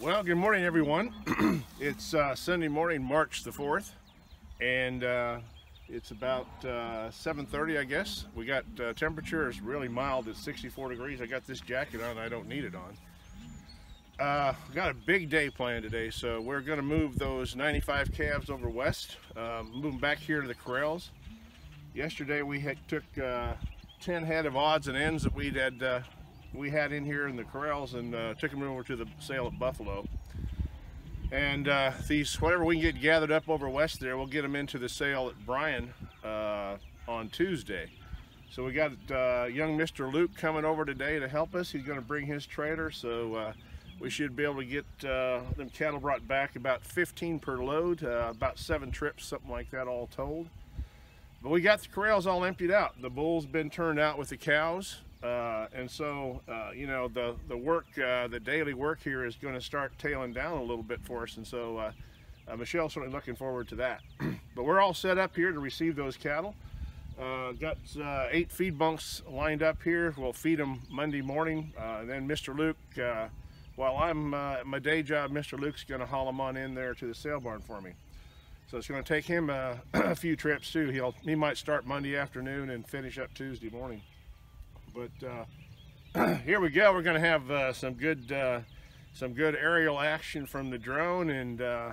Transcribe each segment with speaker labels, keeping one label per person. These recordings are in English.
Speaker 1: Well, good morning, everyone. it's uh, Sunday morning, March the 4th, and uh, it's about uh, 7.30, I guess. We got uh, temperature is really mild. It's 64 degrees. I got this jacket on. I don't need it on. Uh, got a big day planned today, so we're going to move those 95 calves over west, um, move them back here to the corrals. Yesterday we had, took uh, 10 head of odds and ends that we had we had in here in the corrals and uh, took them over to the sale at Buffalo. And uh, these, whatever we can get gathered up over west there, we'll get them into the sale at Bryan uh, on Tuesday. So we got uh, young Mr. Luke coming over today to help us. He's going to bring his trailer, so uh, we should be able to get uh, them cattle brought back about 15 per load, about seven trips, something like that all told. But we got the corrals all emptied out. The bull's been turned out with the cows. Uh, and so, uh, you know, the, the work, uh, the daily work here is going to start tailing down a little bit for us. And so uh, uh, Michelle's certainly looking forward to that. but we're all set up here to receive those cattle. Uh, got eight feed bunks lined up here. We'll feed them Monday morning. and then Mr. Luke, while I'm at my day job, Mr. Luke's going to haul them on in there to the sale barn for me. So it's going to take him a few trips too. He'll, he might start Monday afternoon and finish up Tuesday morning. But uh, here we go. We're going to have uh, some good uh, some good aerial action from the drone and uh,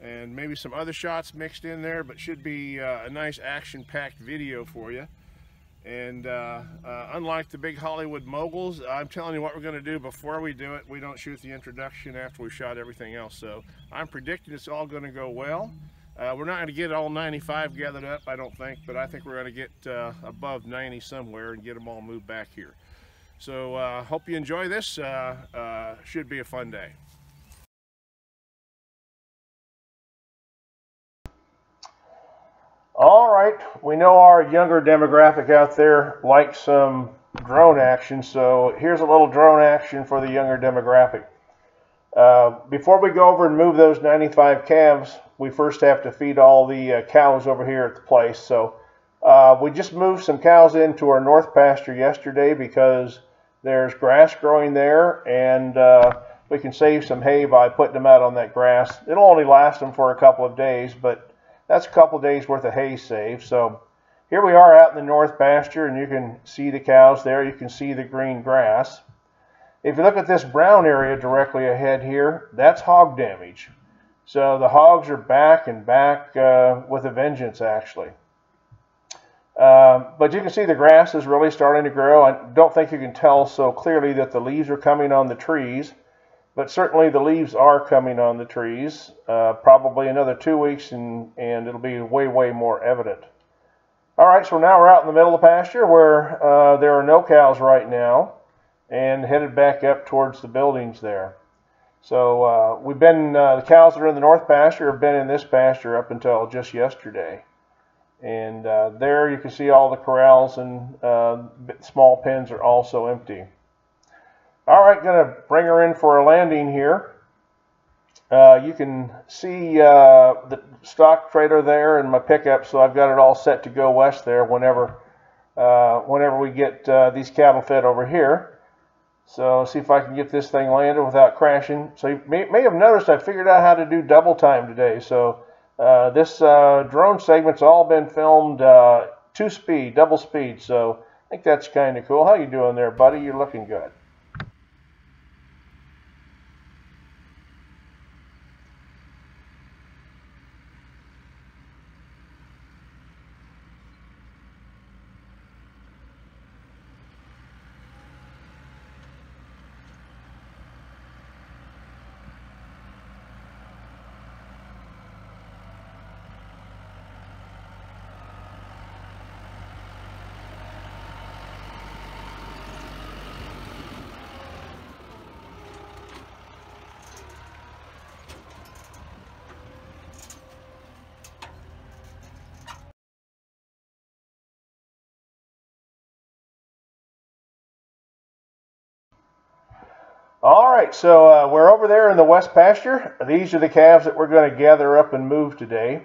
Speaker 1: and maybe some other shots mixed in there. But should be uh, a nice action-packed video for you. And unlike the big Hollywood moguls, I'm telling you what we're going to do before we do it. We don't shoot the introduction after we shot everything else. So I'm predicting it's all going to go well. Uh, we're not going to get all 95 gathered up, I don't think, but I think we're going to get uh, above 90 somewhere and get them all moved back here. So uh, hope you enjoy this. Uh, uh, should be a fun day. All right, we know our younger demographic out there likes some drone action, so here's a little drone action for the younger demographic. Uh, before we go over and move those 95 calves, we first have to feed all the uh, cows over here at the place. So uh, we just moved some cows into our north pasture yesterday because there's grass growing there and uh, we can save some hay by putting them out on that grass. It'll only last them for a couple of days, but that's a couple of days worth of hay saved. So here we are out in the north pasture and you can see the cows there. You can see the green grass. If you look at this brown area directly ahead here, that's hog damage. So the hogs are back and back uh, with a vengeance, actually. Um, but you can see the grass is really starting to grow. I don't think you can tell so clearly that the leaves are coming on the trees, but certainly the leaves are coming on the trees. Uh, probably another two weeks and, and it'll be way, way more evident. All right, so now we're out in the middle of the pasture where uh, there are no cows right now and headed back up towards the buildings there. So uh, we've been, uh, the cows that are in the north pasture have been in this pasture up until just yesterday. And uh, there you can see all the corrals and uh, small pens are also empty. All right, going to bring her in for a landing here. Uh, you can see uh, the stock trailer there and my pickup, so I've got it all set to go west there whenever, whenever we get these cattle fed over here. So see if I can get this thing landed without crashing. So you may, may have noticed I figured out how to do double time today. So uh, this uh, drone segment's all been filmed uh, two speed, double speed. So I think that's kind of cool. How you doing there, buddy? You're looking good. All right, so uh, we're over there in the west pasture. These are the calves that we're going to gather up and move today.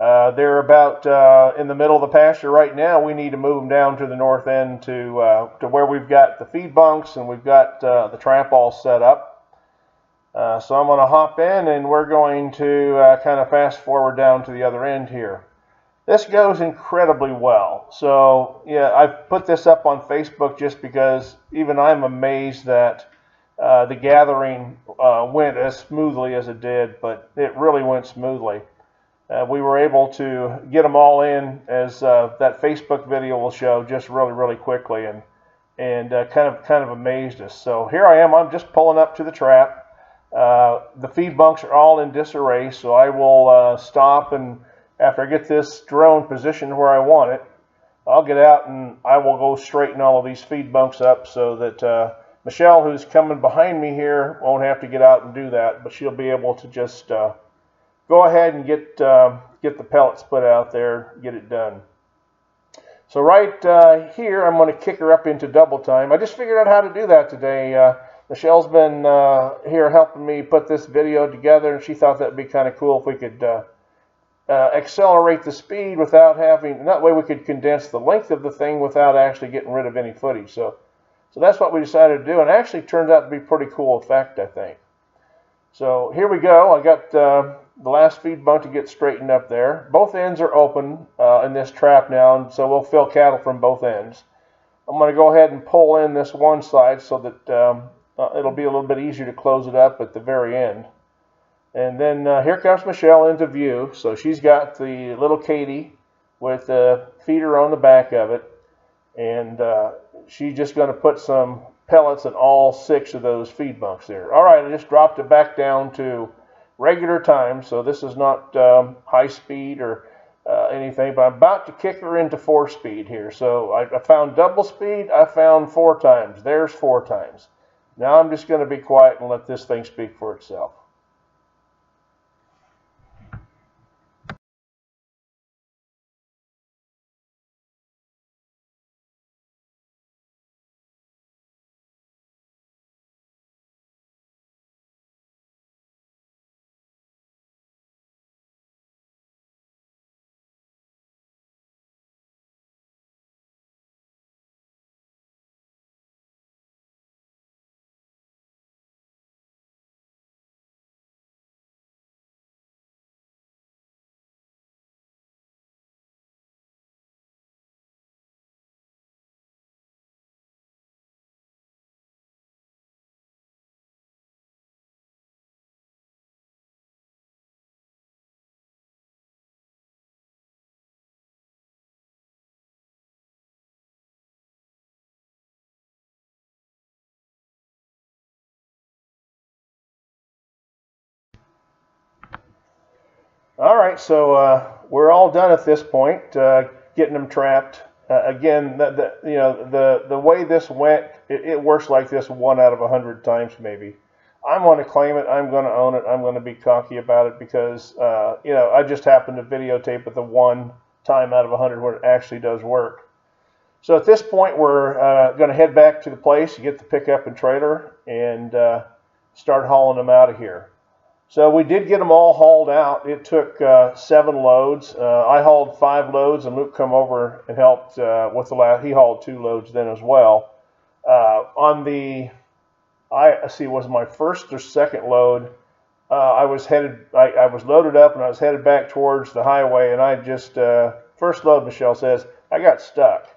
Speaker 1: Uh, they're about uh, in the middle of the pasture right now. We need to move them down to the north end to uh, to where we've got the feed bunks and we've got uh, the trap all set up. Uh, so I'm going to hop in and we're going to kind of fast forward down to the other end here. This goes incredibly well. So yeah, I've put this up on Facebook just because even I'm amazed that uh, the gathering uh, went as smoothly as it did, but it really went smoothly. Uh, we were able to get them all in as uh, that Facebook video will show just really, really quickly and and kind of kind of amazed us. So here I am. I'm just pulling up to the trap. Uh, the feed bunks are all in disarray, so I will uh, stop and after I get this drone positioned where I want it, I'll get out and I will go straighten all of these feed bunks up so that uh, Michelle, who's coming behind me here, won't have to get out and do that, but she'll be able to just uh, go ahead and get, uh, get the pellets put out there, get it done. So right uh, here, I'm going to kick her up into double time. I just figured out how to do that today. Michelle's been uh, here helping me put this video together, and she thought that'd be kind of cool if we could uh, uh, accelerate the speed without having, that way we could condense the length of the thing without actually getting rid of any footage. So, so that's what we decided to do, and actually turned out to be pretty cool effect, I think. So here we go. I got uh, the last feed bunk to get straightened up there. Both ends are open uh, in this trap now, and so we'll fill cattle from both ends. I'm going to go ahead and pull in this one side so that um, uh, it'll be a little bit easier to close it up at the very end. And then uh, here comes Michelle into view. So she's got the little Katie with the feeder on the back of it. And uh, she's just going to put some pellets in all six of those feed bunks there. All right, I just dropped it back down to regular time. So this is not um, high speed or uh, anything, but I'm about to kick her into four speed here. So I, I found double speed, I found four times. There's four times. Now I'm just going to be quiet and let this thing speak for itself. All right, so uh, we're all done at this point, uh, getting them trapped. Uh, again, the, the, you know the the way this went, it, it works like this one out of a hundred times maybe. I'm going to claim it. I'm going to own it. I'm going to be cocky about it because uh, you know I just happened to videotape it the one time out of a hundred where it actually does work. So at this point, we're uh, going to head back to the place, get the pickup and trailer, and uh, start hauling them out of here. So we did get them all hauled out. It took uh, seven loads. Uh, I hauled five loads, and Luke come over and helped uh, with the last. He hauled two loads then as well. Uh, on the, I see, was my first or second load. Uh, I was headed. I, I, was loaded up, and I was headed back towards the highway. And I just uh, first load. Michelle says I got stuck,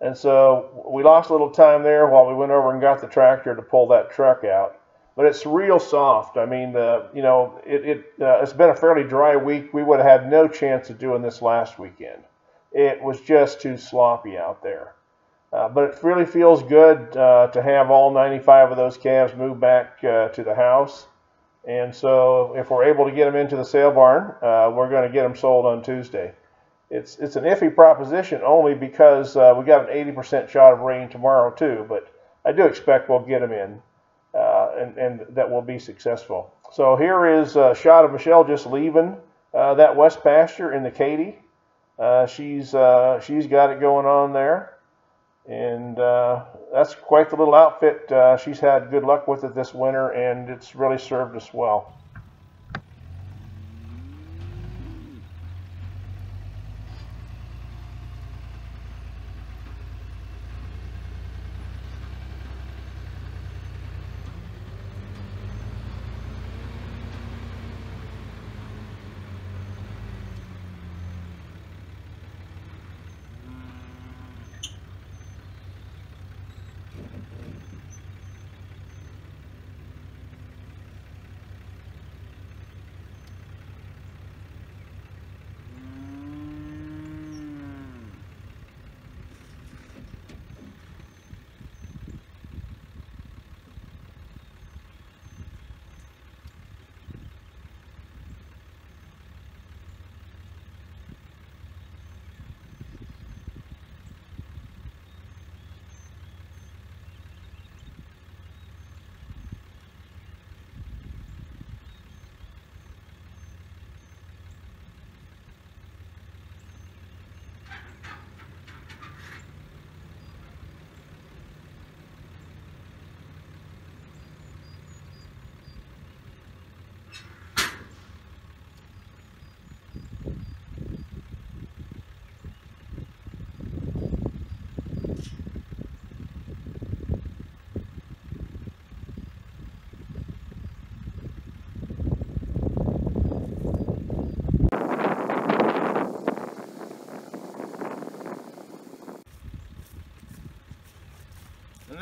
Speaker 1: and so we lost a little time there while we went over and got the tractor to pull that truck out but it's real soft. I mean, the you know, it, it uh, it's been a fairly dry week. We would have had no chance of doing this last weekend. It was just too sloppy out there. Uh, but it really feels good uh, to have all 95 of those calves move back uh, to the house. And so if we're able to get them into the sale barn, uh, we're going to get them sold on Tuesday. It's, it's an iffy proposition only because uh, we got an 80% shot of rain tomorrow too, but I do expect we'll get them in and, and that will be successful. So here is a shot of Michelle just leaving uh, that west pasture in the Katie. Uh, she's uh, she's got it going on there, and uh, that's quite the little outfit. Uh, she's had good luck with it this winter, and it's really served us well.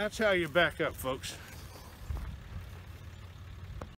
Speaker 1: That's how you back up, folks.